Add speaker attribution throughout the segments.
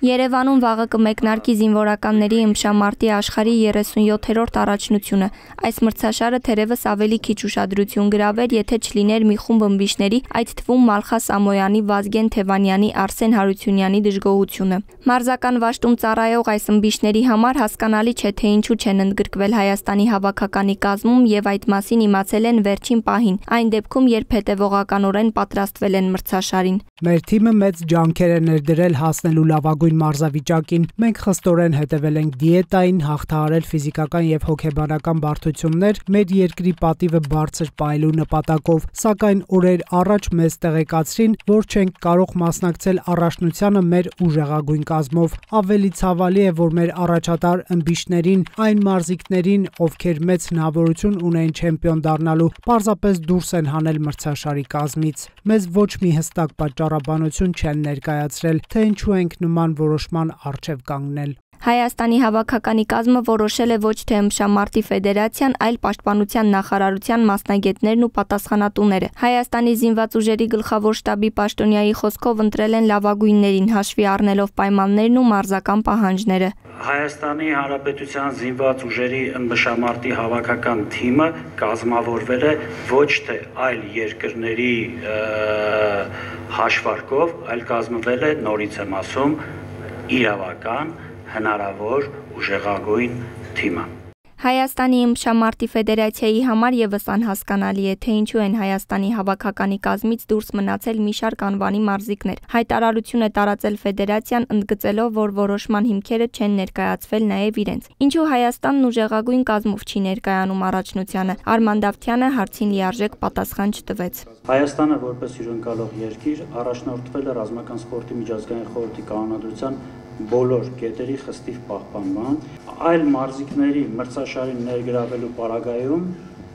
Speaker 1: Երևանում վաղը կմեկնարկի զինվորականների ըմբշամարտի աշխարհի 37-րդ առաջնությունը։ Այս մրցաշարը թերևս ավելի քիչ ուշադրություն գրավեր, եթե չլիներ մի խումբ ըմբիշների, այդ թվում Մալխա Սամոյանի, Վազգեն Թևանյանի, Արսեն Հարությունյանի դժգոհությունը։ Մարզական վաշտում ծառայող այս ըմբիշների համար հասկանալի չէ, թե ինչու չեն ընդգրկվել Հայաստանի հավաքականի կազմում եւ այդ մասին իմացել են վերջին պահին, այն դեպքում, երբ հետևողականորեն պատրաստվել են մրցաշարին։
Speaker 2: Մեր թիմը մեծ ջանքեր է ներդրել հասնելու լավագույն նույն մարզավիճակին։ Մենք խստորեն հետևել ենք դիետային, հաղթահարել ֆիզիկական եւ հոգեբանական բարդություններ մեր երկրի պատիվը բարձր պահելու նպատակով, սակայն օրեր առաջ մեզ տեղեկացրին, որ չենք կարող մասնակցել առաջնությանը մեր ուժեղագույն կազմով։ Ավելի ցավալի է, որ մեր առաջատար ըմբիշներին, այն մարզիկներին, ովքեր մեծ հնարավորություն ունեն չեմպիոն դառնալու, պարզապես դուրս են հանել մրցաշարի կազմից։ Մեզ ոչ մի հստակ պատճառաբանություն չեն ներկայացրել, թե ինչու ենք նման որոշման առջև կանգնել։
Speaker 1: Հայաստանի հավաքականի կազմը որոշել է ոչ թե ըմբշամարտի ֆեդերացիան, այլ պաշտպանության նախարարության մասնագետներն ու պատասխանատուները։ Հայաստանի զինված ուժերի գլխավոր շտաբի պաշտոնյայի խոսքով ընտրել են լավագույններին հաշվի առնելով պայմաններն ու մարզական պահանջները։
Speaker 3: Հայաստանի Հանրապետության զինված ուժերի ըմբշամարտի հավաքական թիմը կազմավորվել է ոչ թե այլ երկրների հաշվարկով, այլ կազմվել է նորից եմ ասում իրավական հնարավոր ուժեղագույն թիմը։
Speaker 1: Հայաստանի ըմբշամարտի ֆեդերացիայի համար եւս անհասկանալի է, թե ինչու են Հայաստանի հավաքականի կազմից դուրս մնացել մի շարք անվանի մարզիկներ։ Հայտարարություն է տարածել ֆեդերացիան, ընդգծելով, որ որոշման հիմքերը չեն ներկայացվել նաեւ իրենց։ Ինչու Հայաստանն ուժեղագույն կազմով չի ներկայանում առաջնությանը։ Արման Դավթյանը հարցին լիարժեք պատասխան չտվեց։
Speaker 3: Հայաստանը որպես հյուրընկալող երկիր առաջնորդվել է ռազմական սպորտի միջազգային խորհրդի կանոնադրության բոլոր կետերի խստիվ պահպանման, այլ մարզիկների մրցաշարին ներգրավելու պարագայում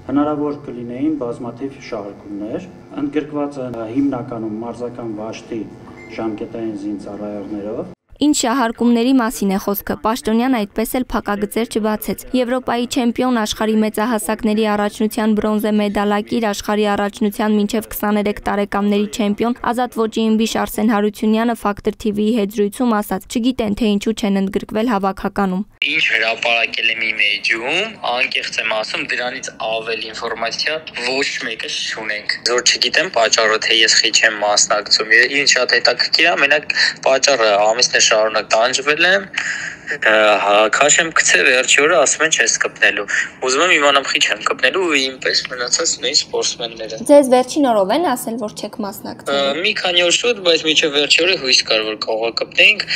Speaker 3: հնարավոր կլինեին բազմաթիվ շահարկումներ, ընդգրկված են հիմնականում մարզական վաշտի ժամկետային զինծառայողներով,
Speaker 1: Ինչ շահարկումների մասին է խոսքը։ Պաշտոնյան այդպես էլ փակագծեր չբացեց։ Եվրոպայի չեմպիոն աշխարհի մեծահասակների առաջնության բրոնզե մեդալակիր, աշխարհի առաջնության մինչև 23 տարեկանների չեմպիոն Ազատ ոճի իմբիշ Արսեն Հարությունյանը Factor TV-ի հետ զրույցում ասաց. «Չգիտեն թե ինչու չեն ընդգրկվել հավաքականում»։
Speaker 4: Ինչ հրապարակել եմ իմեջում, անկեղծ եմ ասում, դրանից ավել ինֆորմացիա ոչ մեկը չունենք։ Որ չգիտեմ պատճառը, թե ես խի չեմ մասնակցում։ Ինչ շատ հետաքրքիր է, մենակ պատճառը ամիսներ շարունակ տանջվել եմ, քաշ եմ գցել վերջի օրը ասում են չես կպնելու։ Ուզում եմ իմանամ խի չեմ կպնելու ու ինպես մնացած նույն սպորտսմենները։
Speaker 1: Ձեզ վերջին օրով են ասել, որ չեք մասնակցելու։
Speaker 4: Մի քանի օր շուտ, բայց միջև վերջի օրը հույս կար, որ կարող կպնեինք։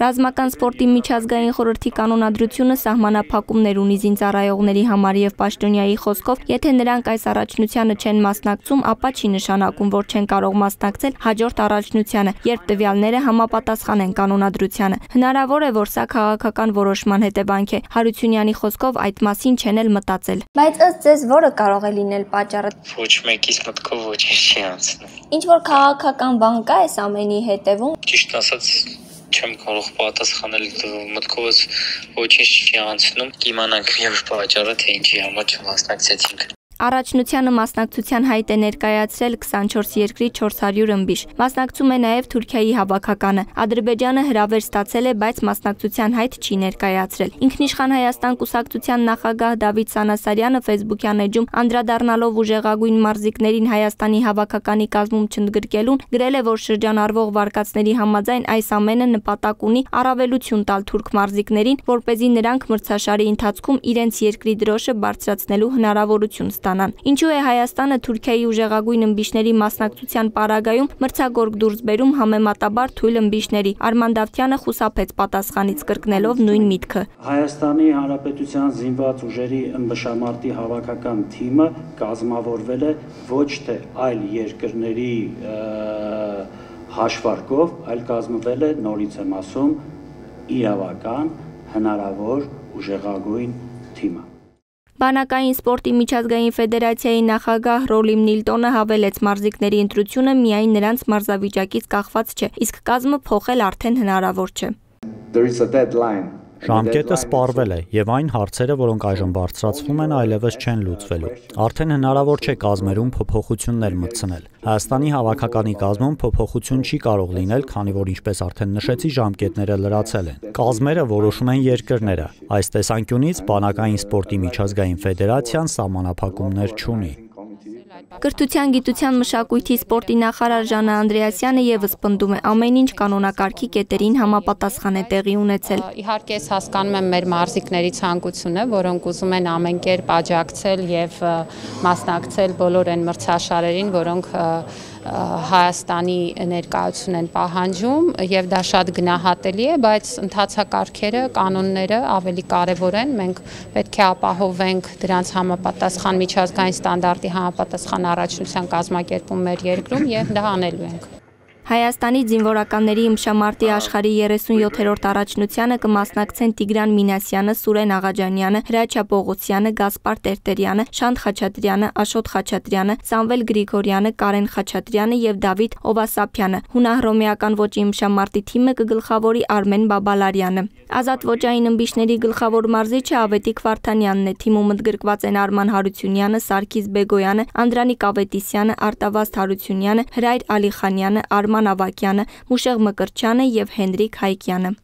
Speaker 1: Ռազմական սպորտի միջազգային խորհրդի կանոնադրությունը սահմանափակումներ ունի զինծառայողների համար եւ պաշտոնյայի խոսքով, եթե նրանք այս առաջնությանը չեն մասնակցում, ապա չի նշանակում, որ չեն կարող մասնակցել հաջորդ առաջնությանը, երբ տվյալները համապատասխան են կանոնադրությանը։ Հնարավոր է, որ սա քաղաքական որոշման հետևանք է։ Հարությունյանի խոսքով այդ մասին չեն էլ մտածել։
Speaker 5: Բայց ըստ ձեզ որը կարող է լինել պատճառը։
Speaker 4: Ոչ մեկից մտքով ոչինչ չի անցնում։
Speaker 5: Ինչ որ քաղաքական բան կա այս ամենի հետևում։
Speaker 4: Ճիշտ ասած չեմ կարող պատասխանել մտքովս ոչինչ չի անցնում կիմանանք եւ պատճառը թե ինչի համար չմասնակցեցինք
Speaker 1: Առաջնությանը մասնակցության հայտ է ներկայացրել 24 երկրի 400 ըմբիշ։ Մասնակցում է նաև Թուրքիայի հավաքականը։ Ադրբեջանը հրավեր ստացել է, բայց մասնակցության հայտ չի ներկայացրել։ Ինքնիշխան Հայաստան կուսակցության նախագահ Դավիթ Սանասարյանը Facebook-յան էջում անդրադառնալով ուժեղագույն մարզիկներին Հայաստանի հավաքականի կազմում չընդգրկելուն, գրել է, որ շրջանառվող վարկածների համաձայն այս ամենը նպատակ ունի առավելություն տալ թուրք մարզիկներին, որ เป զի նրանք մրցաշարի ընթացքում իրենց երկրի դրոշը բարձրացնելու հնարավորություն ստանան ստանան։ Ինչու է Հայաստանը Թուրքիայի ուժեղագույն ըմբիշների մասնակցության պարագայում մրցակցորդ դուրս բերում համեմատաբար թույլ ըմբիշների։ Արման Դավթյանը խուսափեց պատասխանից կրկնելով նույն միտքը։
Speaker 3: Հայաստանի Հանրապետության զինված ուժերի ըմբշամարտի հավաքական թիմը կազմավորվել է ոչ թե այլ երկրների հաշվարկով, այլ կազմվել է նորից եմ ասում իրավական հնարավոր ուժեղագույն թիմը։
Speaker 1: Բանակային սպորտի միջազգային ֆեդերացիայի նախագահ Ռոլիմ Նիլտոնը հավելեց մարզիկների ընտրությունը միայն նրանց մարզավիճակից կախված չէ, իսկ կազմը փոխել արդեն հնարավոր չէ։
Speaker 6: There is a deadline Ժամկետը սպառվել է եւ այն հարցերը, որոնք այժմ բարձրացվում են, այլևս չեն լուծվելու։ Արդեն հնարավոր չէ կազմերում փոփոխություններ մտցնել։ Հայաստանի հավաքականի կազմում փոփոխություն չի կարող լինել, քանի որ ինչպես արդեն նշեցի, ժամկետները լրացել են։ Կազմերը որոշում են երկրները։ Այս տեսանկյունից բանակային սպորտի միջազգային ֆեդերացիան սահմանափակումներ չունի։
Speaker 1: Կրթության, գիտության, մշակույթի, սպորտի նախարար Ժանա Անդրեասյանը եւս պնդում է ամեն ինչ կանոնակարգի կետերին համապատասխան է տեղի ունեցել։
Speaker 7: Իհարկե ես հասկանում եմ մեր մարզիկների ցանկությունը, որոնք ուզում են ամեն կերպ աջակցել եւ մասնակցել բոլոր այն մրցաշարերին, որոնք Հայաստանի ներկայություն են պահանջում եւ դա շատ գնահատելի է, բայց ընթացակարգերը, կանոնները ավելի կարեւոր են։ Մենք պետք է ապահովենք դրանց համապատասխան միջազգային ստանդարտի համապատասխան առաջնության կազմակերպում մեր երկրում եւ դա անելու ենք։
Speaker 1: Հայաստանի զինվորականների ըմբշամարտի աշխարհի 37-րդ առաջնությանը կմասնակցեն Տիգրան Մինասյանը, Սուրեն Աղաջանյանը, Հրաչյա Պողոսյանը, Գասպար Տերտերյանը, Շանթ Խաչատրյանը, Աշոտ Խաչատրյանը, Սամվել Գրիգորյանը, Կարեն Խաչատրյանը եւ Դավիթ Օվասապյանը։ Հունահռոմեական ոճի ըմբշամարտի թիմը կգլխավորի Արմեն Բաբալարյանը։ Ազատ ոճային ըմբիշների գլխավոր մարզիչը Ավետիք Վարդանյանն է։ Թիմում ընդգրկված են Արման Հարությունյանը, Սարգիս Բեգոյանը, Անդրանիկ Ավետիսյանը, Արտավազդ Հարությունյանը, Հրայր Ալիխանյանը, Արման Ավակյանը, Մուշեղ Մկրչյանը եւ Հենրիկ Հայկյանը։